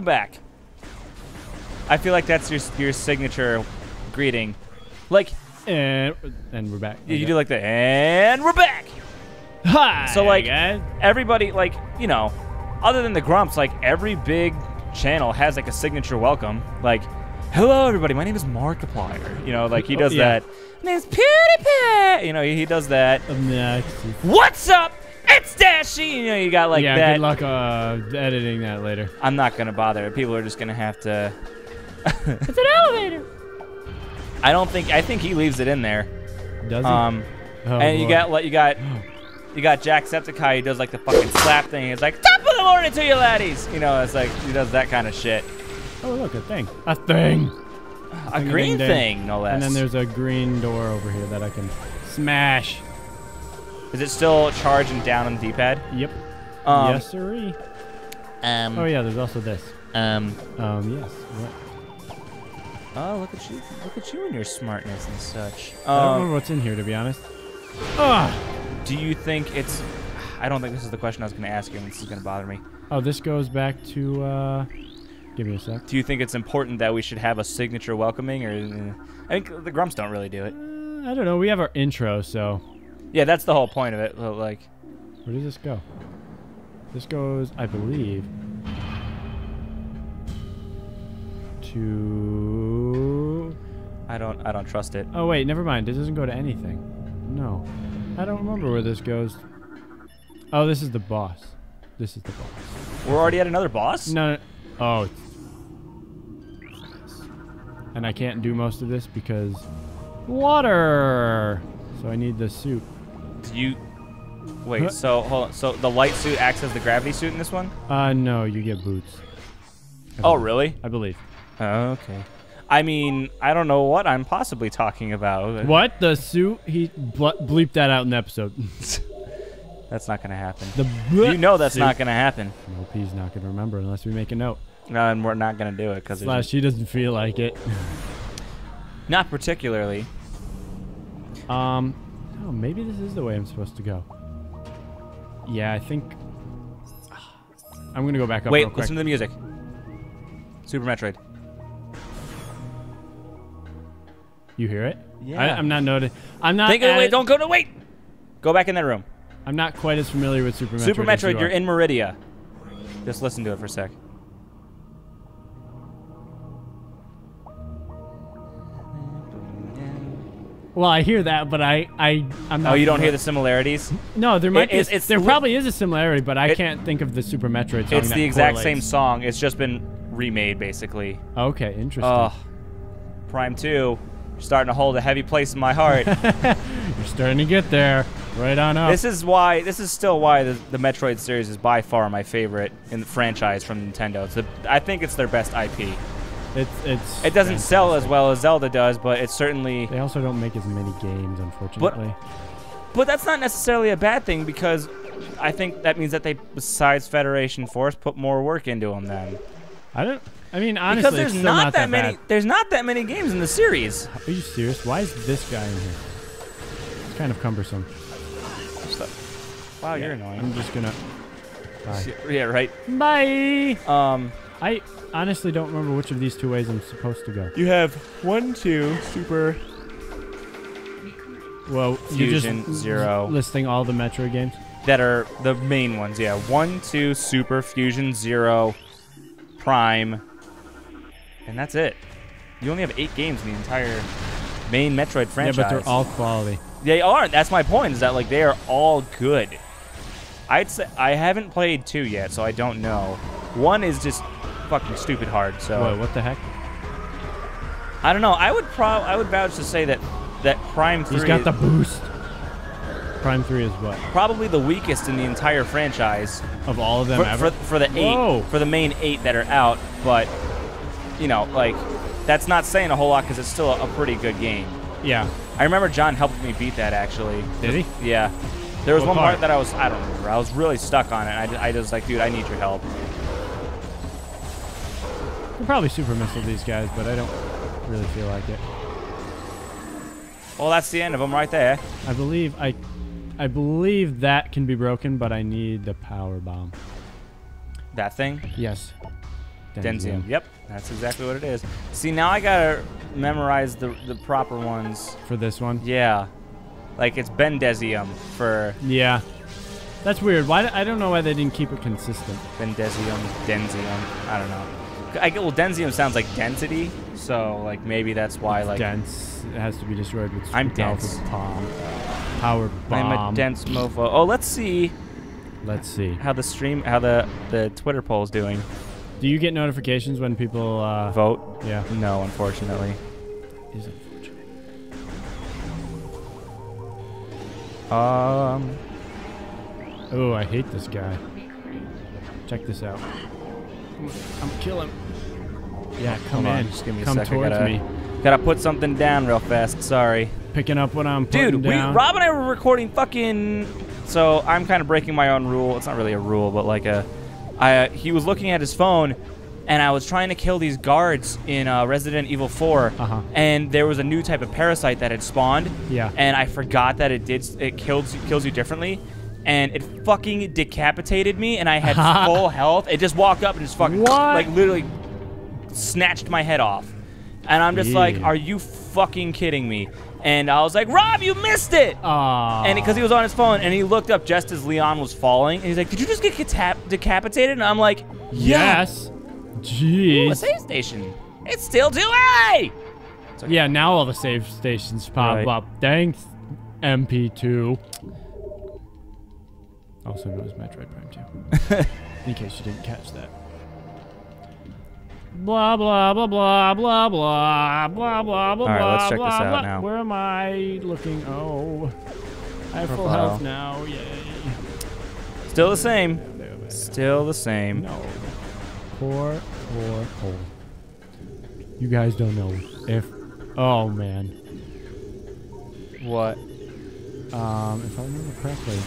welcome back. I feel like that's your your signature greeting. Like And and we're back. you do like the and we're back. Hi. So like guys. everybody like you know, other than the grumps, like every big channel has like a signature welcome. Like, hello everybody, my name is Markiplier. You know, like he oh, does Oh, yeah. that. My name's PewDiePie. You know, he, he does that. Um, Next. What's up? It's Dashie. You know, you got like yeah. that. Good luck uh, editing that later. I'm not gonna bother. People are just gonna have to. It's an elevator. I don't think. I think he leaves it in there. Does he? Um, Oh, and you got like you got you got Jacksepticeye who does like the fucking slap thing. He's like top of the morning to you laddies. You know, it's like he does that kind of shit. Oh look, a thing. A thing. A Ding, green ding, ding. thing, no less. And then there's a green door over here that I can smash. Is it still charging down on the D-pad? Yep. Um, yes, sirree. Um. Oh yeah, there's also this. Um. Um, yes. What? Oh, look at you! Look at you and your smartness and such. I don't remember Um, what's in here to be honest. Ah. do you think it's? I don't think this is the question I was going to ask you, and this is going to bother me. Oh, this goes back to. uh... Give me a sec. Do you think it's important that we should have a signature welcoming, or uh, I think the grumps don't really do it. Uh, I don't know. We have our intro, so Yeah, that's the whole point of it. Like, where does this go? This goes, I believe, to. I don't, I don't trust it. Oh wait, never mind. This doesn't go to anything. No, I don't remember where this goes. Oh, this is the boss. This is the boss. We're already at another boss. No. no oh. And I can't do most of this because water. So I need the suit. Do you? Wait. So hold on. So the light suit acts as the gravity suit in this one? Uh, no, you get boots. Oh, really? I believe. Oh, okay. I mean, I don't know what I'm possibly talking about. What the suit? He ble- bleeped that out in the episode. That's not gonna happen. the You know that's suit. not gonna happen. Nope, he's not gonna remember unless we make a note. No, and we're not gonna do it because Slash, he doesn't feel like it. not particularly. Um, oh, maybe this is the way I'm supposed to go. Yeah, I think. I'm gonna go back up Wait, real quick. listen to the music. Super Metroid. You hear it? Yeah. I, I'm not noting. I'm not. Think of Wait, don't go to wait. Go back in that room. I'm not quite as familiar with Super Metroid. Super as Metroid, you you're are. in Maridia. Just listen to it for a sec. Well, I hear that, but I, I, I'm oh, not. Oh, you don't hear the similarities? No, there might It- be. it's- it's there probably is a similarity, but I It- can't think of the Super Metroid song. It's the exact same song. It's just been remade, basically. Okay, interesting. Oh, Prime 2, you're starting to hold a heavy place in my heart. You're starting to get there. Right on up. this is why. This is still why the, the Metroid series is by far my favorite in the franchise from Nintendo. It's the, I think it's their best IP. It's it's. It doesn't sell as well as Zelda does, but it's certainly. They also don't make as many games, unfortunately. But that's not necessarily a bad thing because I think that means that they, besides Federation Force, put more work into them then. I don't. I mean, honestly, because there's not, not, that many. bad. There's not that many games in the series. Are you serious? Why is this guy in here? It's kind of cumbersome. Wow, you're annoying. I'm just gonna. Bye. Yeah, right. Bye. Um, I honestly don't remember which of these two ways I'm supposed to go. you have one, two, super. Well, Fusion, you're just Zero. listing all the Metro games. That are the main ones. Yeah, one, two, super, fusion, zero, prime, and that's it. You only have eight games in the entire main Metroid franchise. Yeah, but they're all quality. They are. That's my point. Is that like they are all good. I'd say I haven't played two yet, so I don't know. One is just fucking stupid hard. So Whoa, what the heck? I don't know. I would pro. I would vouch to say that that Prime Three He's got the boost. Prime 3 is what? probably the weakest in the entire franchise Of all of them for, ever? for, for the eight Whoa. for the main eight that are out. But you know, like that's not saying a whole lot because it's still a, a pretty good game. yeah. I remember John helped me beat that actually. Did he? Yeah. There was What one part? part that I was, I don't remember. I was really stuck on it. I, I just like, dude, I need your help. Could probably super missile these guys, but I don't really feel like it. Well, that's the end of them right there. I believe I, I believe that can be broken, but I need the power bomb. That thing. Yes. Denzium. Yep, that's exactly what it is. See, now I gotta memorize the the proper ones. For this one. Yeah, like it's Bendezium for Yeah. That's weird. Why? I don't know why they didn't keep it consistent. Bendezium, Denzium. I don't know. I get well, densium sounds like density, so like maybe that's why like dense. It has to be destroyed with I'm dense. bomb. Power bomb. I'm a dense mofo. Oh, let's see Let's see. how the stream, how the the Twitter poll is doing. Do you get notifications when people uh, Vote? Yeah. No, unfortunately. Is unfortunate. Um, Oh, I hate this guy. Check this out. I'm killing. Yeah, come hold on, in. just give me a come second. towards gotta, me. Gotta put something down real fast. Sorry. Picking up what I'm putting Dude, we. Rob and I were recording fucking. So I'm kind of breaking my own rule. It's not really a rule, but like a. I uh, he was looking at his phone, and I was trying to kill these guards in uh, Resident Evil 4, Uh-huh. and there was a new type of parasite that had spawned. Yeah. And I forgot that it did. It kills kills you differently. And it fucking decapitated me, and I had full health. It just walked up and just fucking What? like literally snatched my head off. And I'm just like, are you fucking kidding me? And I was like, Rob, you missed it! Aw. And because he was on his phone, and he looked up just as Leon was falling, and he's like, "Did you just get decapitated?" And I'm like, "Yeah." Yes. Ooh, a Jeez. save station. It's still too early. Yeah, now all the save stations pop Right. up. Thanks, MP2. Also known as Metroid Prime 2. In case you didn't catch that. Blah blah blah blah blah blah blah blah blah. All right, let's check blah, this out blah. now. Where am I looking? Oh, I have full health now. Yay! Still the same. There, there. Still the same. No. Poor, poor, poor. You guys don't know if. Oh man. What? Um, if I remember correctly,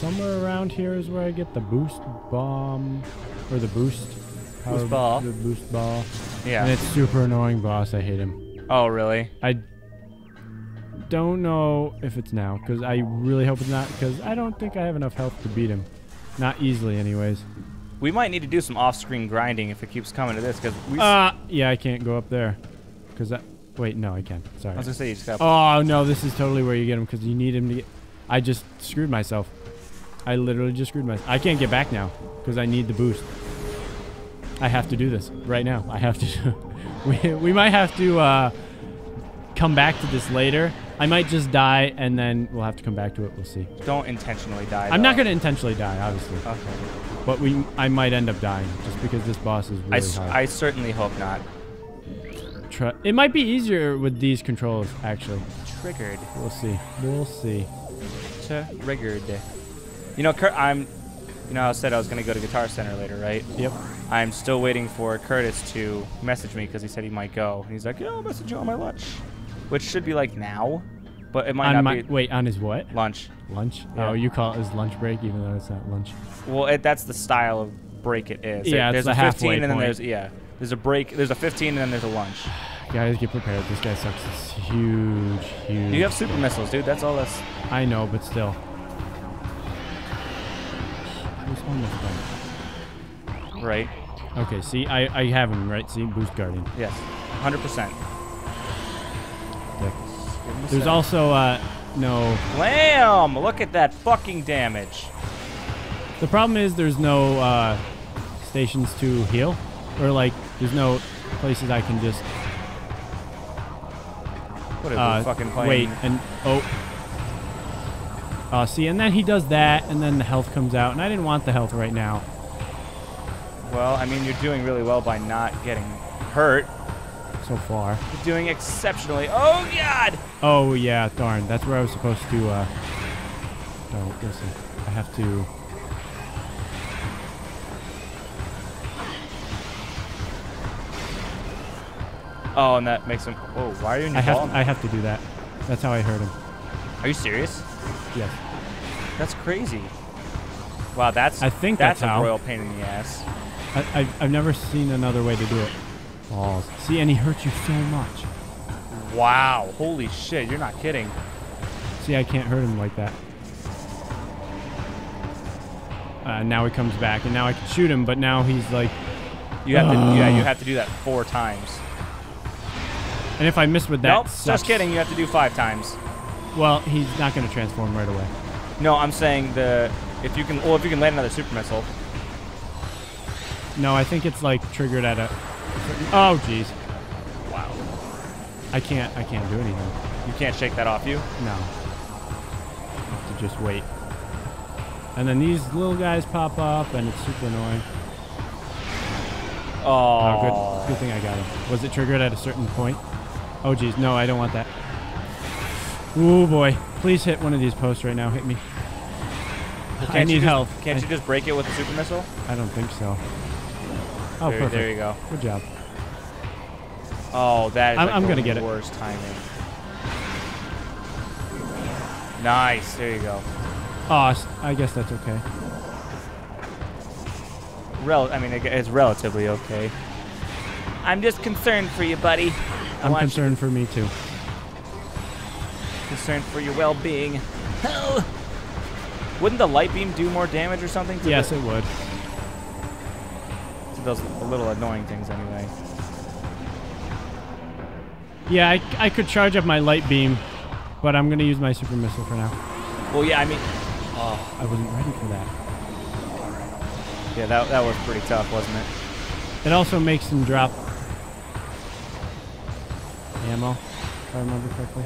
somewhere around here is where I get the boost bomb or the boost. power- ball. The boost ball. Yeah. And it's super annoying, boss. I hate him. Oh, really? I don't know if it's now because I really hope it's not because I don't think I have enough health to beat him. Not easily, anyways. We might need to do some off-screen grinding if it keeps coming to this, because we. Uh, yeah, I can't go up there because that. Wait, no, I can. Sorry. I was gonna say you just got. Oh no, this is totally where you get him because you need him to get. I just screwed myself. I literally just screwed myself. I can't get back now because I need the boost. I have to do this right now. I have to. we we might have to uh, come back to this later. I might just die and then we'll have to come back to it. We'll see. Don't intentionally die. I'm not gonna intentionally die, obviously, Okay. but we I might end up dying just because this boss is really s- hard. I certainly hope not. Try- it might be easier with these controls, actually. Triggered. We'll see. We'll see. Triggered. You know, Kurt, I'm. You know, I said I was gonna go to Guitar Center later, right? Yep. I'm still waiting for Curtis to message me because he said he might go. And he's like, "Yeah, I'll message you on my lunch," which should be like now, but it might on not my be wait on his what? lunch. Lunch? Yeah. Oh, you call it his lunch break, even though it's not lunch. Well, it, that's the style of break it is. Yeah, there's it's a the 15 and then point. there's yeah, there's a break. There's a 15 and then there's a lunch. Guys, get prepared. This guy sucks. It's huge, huge. You have super missiles, dude. That's all that's. I know, but still. Almost done. Right. Okay, see, I, I have him, right? See, Boost Guardian. Yes. 100. percent Dick. There's also, uh, no... Blam! Look at that fucking damage. The problem is there's no, uh, stations to heal. Or, like, there's no places I can just, What are uh, fucking playing? wait, and, oh. Uh, see, and then he does that, and then the health comes out, and I didn't want the health right now. Well, I mean, you're doing really well by not getting hurt. So far. You're doing exceptionally. Oh God! Oh yeah, darn. That's where I was supposed to. uh... Oh, listen. I have to. Oh, and that makes him. Oh, Why are you in your I have. I have to do that. That's how I hurt him. Are you serious? Yes. That's crazy. Wow, that's. I think that's, that's a how. royal pain in the ass. I, I've, I've never seen another way to do it. Balls. See, and he hurts you so much. Wow! Holy shit! You're not kidding. See, I can't hurt him like that. Uh, now he comes back, and now I can shoot him, but now he's like You have to yeah, you have to do that four times. And if I miss with that, nope, sucks. just kidding. You have to do five times. Well, he's not going to transform right away. No, I'm saying the if you can well if you can land another super missile. No, I think it's like triggered at a. Oh, jeez. Wow. I can't. I can't do anything. You can't shake that off you. No. Have to just wait. And then these little guys pop up, and it's super annoying. Oh, Oh, good. Good thing I got him. Was it triggered at a certain point? Oh, jeez. No, I don't want that. Ooh, boy. Please hit one of these posts right now. Hit me. Well, I need just- help. Can't I- you just break it with a super missile? I don't think so. Oh, there, perfect. there you go. Good job. Oh, that is I'm- like I'm the gonna get it. worst timing. Nice. There you go. Oh, I guess that's okay. Rel- I mean, it's relatively okay. I'm just concerned for you, buddy. I'm want you- concerned for me too. Concerned for your well-being. Hell. Wouldn't the light beam do more damage or something? To Yes, it would. to those little annoying things anyway. Yeah, I, I could charge up my light beam, but I'm gonna use my super missile for now. Well, yeah, I mean, oh, I wasn't ready for that. yeah, that that was pretty tough, wasn't it? It also makes him drop ammo, if I remember correctly.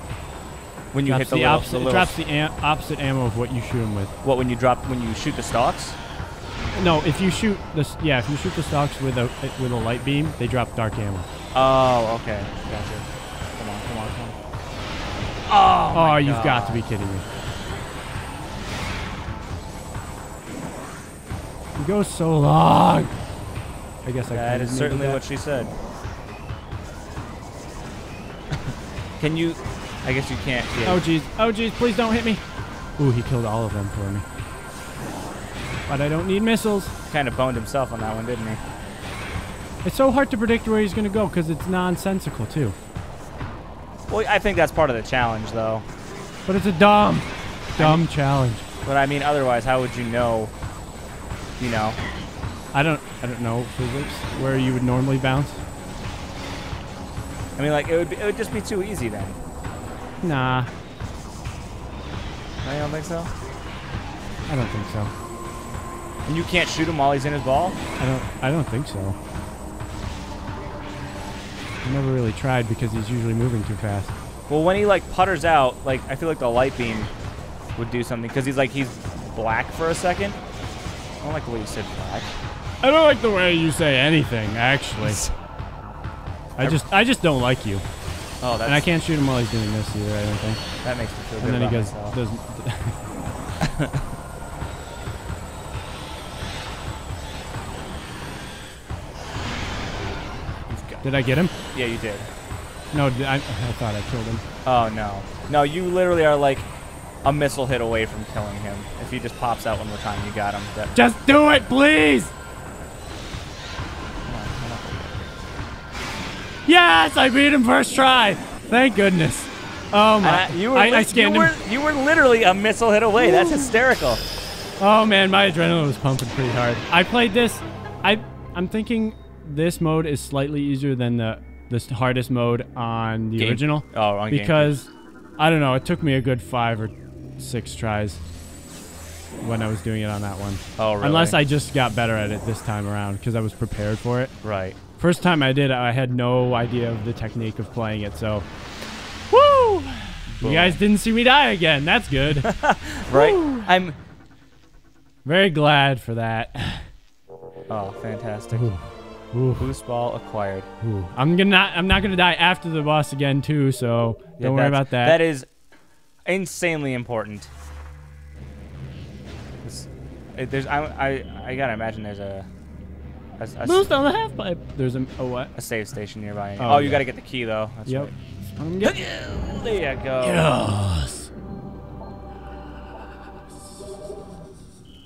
When you drops hit the, the, little, opposite, the little drops the am- opposite ammo of what you shoot him with. what when you drop when you shoot the stalks? No, if you shoot this, yeah, if you shoot the stalks with a with a light beam, they drop dark ammo. Oh, okay, gotcha. Come on, come on, come on. Oh, oh my you've got to be kidding me. You go so long. I guess I That is certainly that. what she said. Can you? I guess you can't. Yeah. Oh jeez. Oh jeez. Please don't hit me. Ooh, he killed all of them for me. But I don't need missiles. kind of boned himself on that one, didn't he? It's so hard to predict where he's gonna go because it's nonsensical too. Well, I think that's part of the challenge, though. But it's a dumb, dumb challenge. But I mean, otherwise, how would you know? You know. I don't. I don't know physics where you would normally bounce. I mean, like it would be, it would just be too easy then. Nah, No, you don't think so? I don't think so. And you can't shoot him while he's in his ball. I don't. I don't think so. I never really tried because he's usually moving too fast. Well, when he like putters out, like I feel like the light beam would do something because he's like he's black for a second. I don't like the way you said black. I don't like the way you say anything. Actually, I just. I just don't like you. Oh, that's And I can't shoot him while he's doing this either. I don't think. that makes me feel And good And then he goes. Doesn't. Did I get him? yeah, you did. No, I, I thought I killed him. Oh no, no, you literally are like a missile hit away from killing him. If he just pops out one more time, you got him. That, Just do it, please. Yes, I beat him first try. Thank goodness. Oh my! Uh, you were, I, I scanned you him. you were literally a missile hit away. That's hysterical. Oh man, my adrenaline was pumping pretty hard. I played this. I I'm thinking this mode is slightly easier than the this hardest mode on the Game- original Oh, on because I don't know. It took me a good five or six tries when I was doing it on that one. Oh, really? Unless I just got better at it this time around because I was prepared for it. Right. First time I did, I had no idea of the technique of playing it. So, woo! You guys didn't see me die again. That's good. Right. I'm. Very glad for that. Oh, fantastic. Ooh. Boost ball acquired. Ooh. I'm gonna not. I'm not gonna die after the boss again too. So don't worry about that. That is insanely important. It- there's, I, I, I gotta imagine there's a, a, a, Boost on the half pipe. There's a, a what? a save station nearby. Oh, Oh, you yeah. gotta get the key though. That's Yep. right. I'm There you go. yes.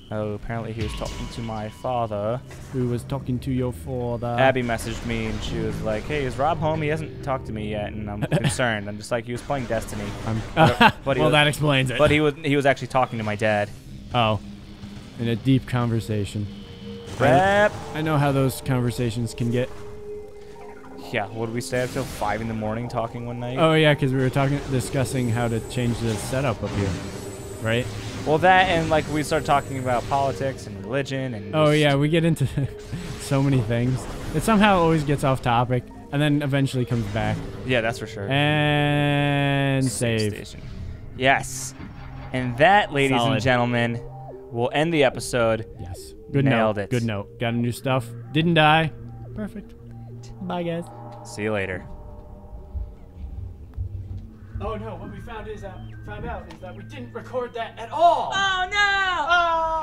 Oh, apparently he was talking to my father. Who was talking to your father? Abby messaged me and she was like, "Hey, is Rob home? He hasn't talked to me yet, and I'm concerned." I'm just like, he was playing Destiny, I'm, But- but well, was- that explains it. but he was he was actually talking to my dad. oh, in a deep conversation. Rep. I know how those conversations can get. Yeah, what did we stay up till five in the morning talking one night? Oh yeah, because we were talking, discussing how to change the setup up here, right? Well, that and like we start talking about politics and religion and. Oh yeah, we get into so many things. It somehow always gets off topic, and then eventually comes back Yeah, that's for sure. and Save save. station. Yes, and that, ladies Solid. and gentlemen, will end the episode. Yes. Good Nailed note. it. Good note. Got a new stuff. Didn't die. Perfect. Bye guys. See you later. Oh no! What we found is out. Found out is that we didn't record that at all. Oh no! Oh